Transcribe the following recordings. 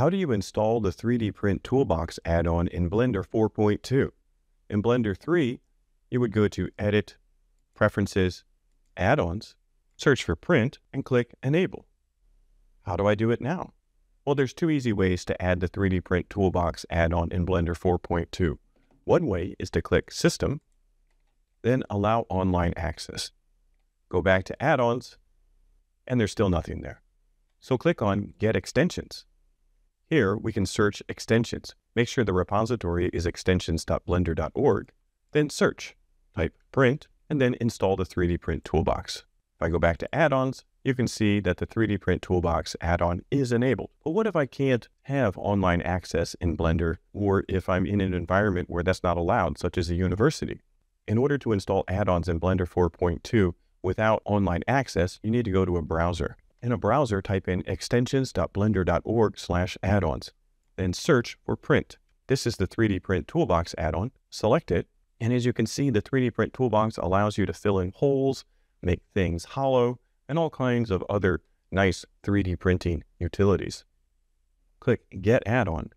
How do you install the 3D Print Toolbox add-on in Blender 4.2? In Blender 3, you would go to Edit, Preferences, Add-ons, search for Print, and click Enable. How do I do it now? Well, there's two easy ways to add the 3D Print Toolbox add-on in Blender 4.2. One way is to click System, then Allow Online Access. Go back to Add-ons, and there's still nothing there. So click on Get Extensions. Here, we can search extensions. Make sure the repository is extensions.blender.org, then search, type print, and then install the 3D Print Toolbox. If I go back to add-ons, you can see that the 3D Print Toolbox add-on is enabled. But what if I can't have online access in Blender, or if I'm in an environment where that's not allowed, such as a university? In order to install add-ons in Blender 4.2 without online access, you need to go to a browser. In a browser, type in extensions.blender.org slash add-ons, then search for print. This is the 3D Print Toolbox add-on. Select it, and as you can see, the 3D Print Toolbox allows you to fill in holes, make things hollow, and all kinds of other nice 3D printing utilities. Click Get Add-on,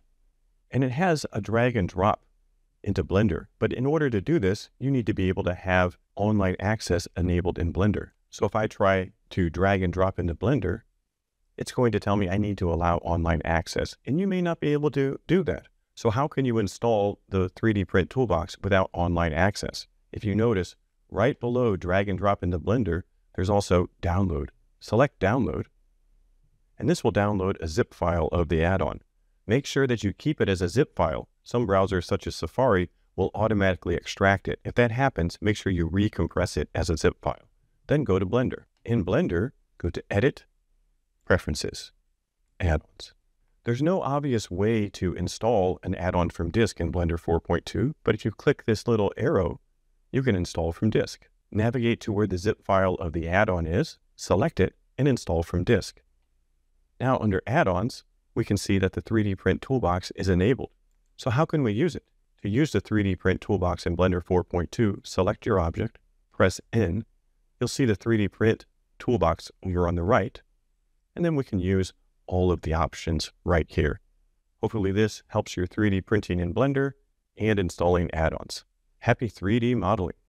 and it has a drag and drop into Blender. But in order to do this, you need to be able to have online access enabled in Blender. So if I try to drag and drop into Blender, it's going to tell me I need to allow online access, and you may not be able to do that. So how can you install the 3D Print Toolbox without online access? If you notice, right below drag and drop into Blender, there's also download. Select download, and this will download a zip file of the add-on. Make sure that you keep it as a zip file. Some browsers such as Safari will automatically extract it. If that happens, make sure you recompress it as a zip file. Then go to Blender. In Blender, go to Edit, Preferences, Add-ons. There's no obvious way to install an add-on from disk in Blender 4.2, but if you click this little arrow, you can install from disk. Navigate to where the zip file of the add-on is, select it, and install from disk. Now under Add-ons, we can see that the 3D Print Toolbox is enabled. So how can we use it? To use the 3D Print Toolbox in Blender 4.2, select your object, press N, you'll see the 3D print toolbox over on the right, and then we can use all of the options right here. Hopefully this helps your 3D printing in Blender and installing add-ons. Happy 3D modeling!